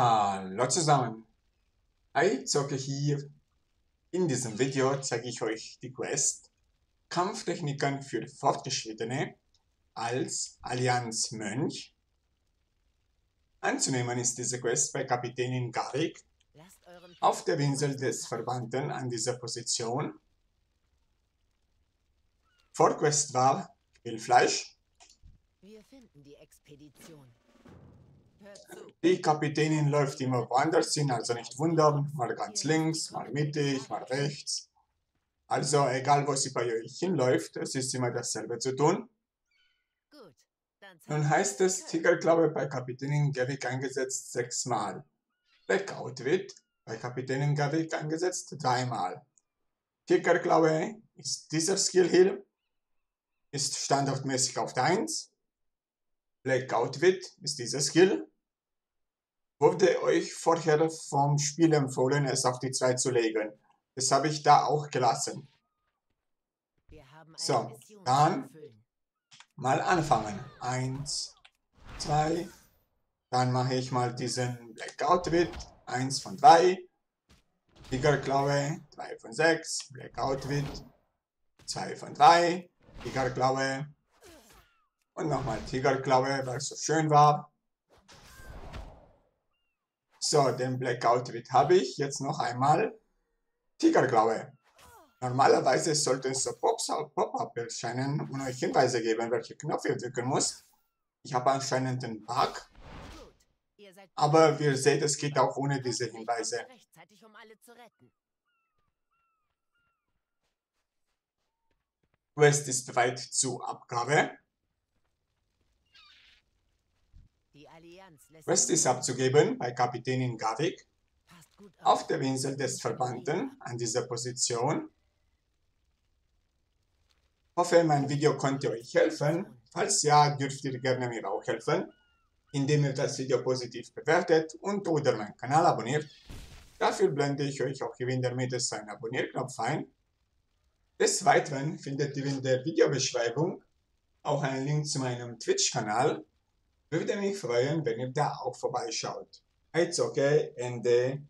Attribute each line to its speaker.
Speaker 1: Hallo zusammen, Hi Zocke hier. In diesem Video zeige ich euch die Quest Kampftechniken für Fortgeschrittene als Allianz Mönch. Anzunehmen ist diese Quest bei Kapitänin Garik auf der Insel des Verbannten an dieser Position. Vorquest war Grillfleisch.
Speaker 2: Wir finden die Expedition.
Speaker 1: Die Kapitänin läuft immer woanders hin, also nicht wundern, mal ganz links, mal mittig, mal rechts. Also egal, wo sie bei euch hinläuft, es ist immer dasselbe zu tun. Nun heißt es, Tigerklaue bei Kapitänin Gavik eingesetzt sechsmal. Blackout wird bei Kapitänin Gavik eingesetzt dreimal. Tigerklaue ist dieser Skill hier, ist standardmäßig auf der 1. Blackout wird ist dieser Skill. Wurde euch vorher vom Spiel empfohlen, es auf die 2 zu legen. Das habe ich da auch gelassen. So, dann-. Mal anfangen. Eins, zwei. Dann mache ich mal diesen Blackout Wit. Eins von drei. Tigerklaue. Drei von sechs. Blackout Wit. Zwei von drei. Tigerklaue. Und nochmal Tigerklaue, weil es so schön war. So, den Blackout Wit habe ich. Jetzt noch einmal Tigerklaue. Normalerweise sollte es so Pop-up erscheinen und euch Hinweise geben, welche Knopf ihr drücken muss. Ich habe anscheinend einen Bug.
Speaker 2: Ihr
Speaker 1: aber wir sehen, es geht auch ohne diese Hinweise.
Speaker 2: ihr.
Speaker 1: Quest ist bereit zur Abgabe.
Speaker 2: Nur-
Speaker 1: abzugeben bei Kapitänin Gavik auf der Insel des Verbannten an dieser Position. Hoffe, mein Video konnte euch helfen. Falls ja, dürft ihr gerne mir auch helfen, indem ihr das Video positiv bewertet und oder meinen Kanal abonniert. Dafür blende ich euch auch hier in der Mitte so einen Abonnierknopf ein. Des Weiteren findet ihr in der Videobeschreibung auch einen Link zu meinem Twitch-Kanal. Würde mich freuen, wenn ihr da auch vorbeischaut. It's okay, Ende.